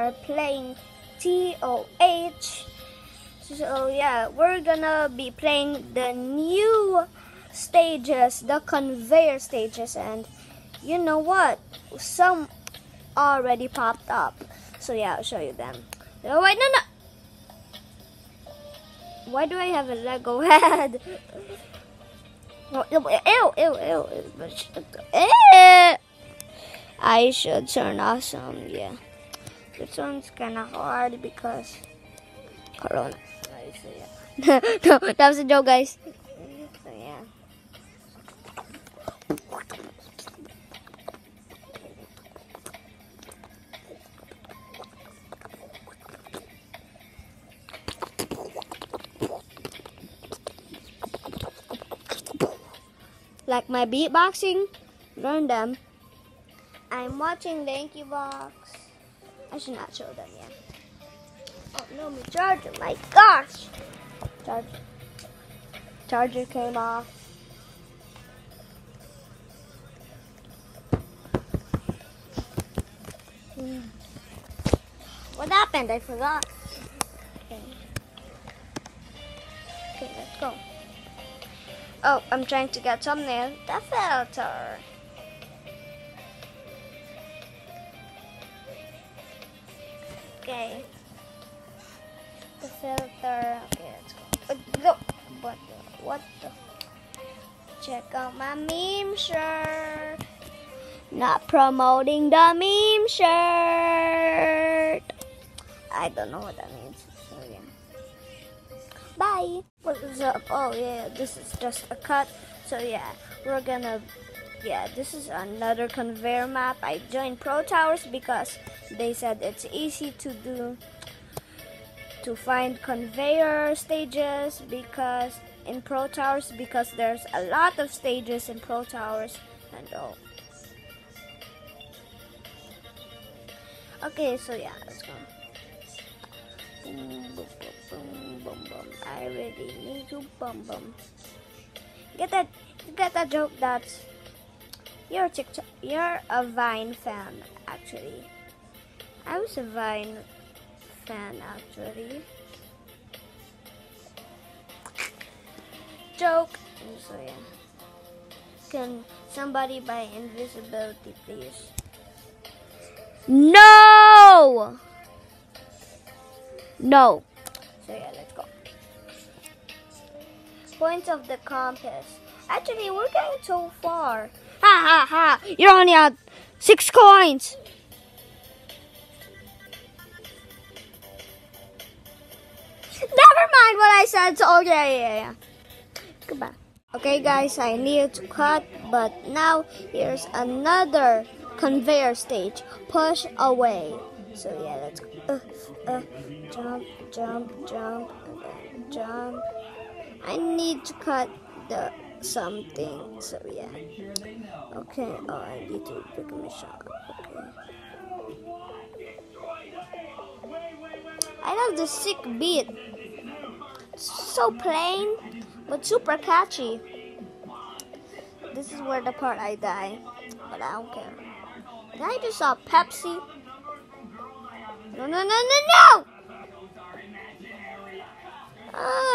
are playing TOH. So yeah, we're gonna be playing the new stages, the conveyor stages, and you know what? Some already popped up. So yeah, I'll show you them. Oh wait, no, no. Why do I have a Lego head? Oh, ew, ew, ew, ew. Eh. I should turn off some, yeah. This one's kind of hard because Corona. No, that was a joke, guys. So, yeah. Like my beatboxing, learn them. I'm watching the Inky Box. I should not show them yet. Oh no, my charger! My gosh! Charger. Charger came off. Hmm. What happened? I forgot. Okay. Okay, let's go. Oh, I'm trying to get thumbnail. The filter. Okay. The filter. Okay, let's go. Uh, no. What the? What the? Check out my meme shirt. Not promoting the meme shirt. I don't know what that means. So yeah. Bye. What is up? Oh yeah, this is just a cut. So yeah, we're gonna yeah, this is another conveyor map. I joined Pro Towers because they said it's easy to do to find conveyor stages because in Pro Towers because there's a lot of stages in Pro Towers and oh. Okay, so yeah, let's go. Boom, boom, boom, boom, boom. I really need to bum bum. Get that get that joke that's you're a TikTok, you're a Vine fan, actually. I was a Vine fan, actually. Joke. So yeah. Can somebody buy invisibility, please? No. No. So yeah, let's go. Points of the compass. Actually, we're getting so far. Ha ha! You're only at six coins. Never mind what I said. So, oh yeah, yeah, yeah. Goodbye. Okay, guys, I need to cut, but now here's another conveyor stage. Push away. So yeah, let's. Uh, uh, jump, jump, jump, jump. I need to cut the something. So yeah. Okay. Oh, I need to pick my shot. Okay. I love the sick beat. So plain, but super catchy. This is where the part I die, but I don't care. Did I just saw Pepsi? No, no, no, no, no! Ah!